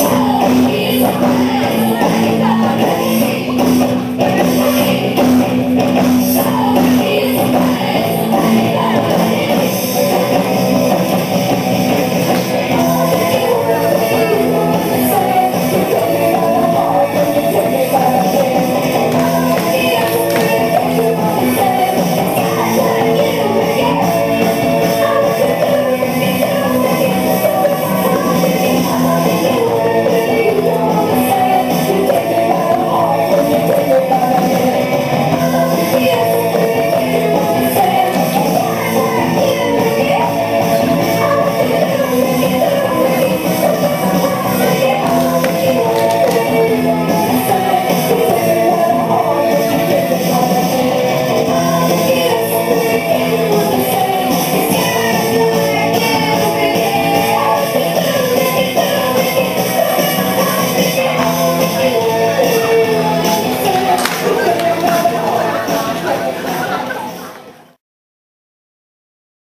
Show me the way.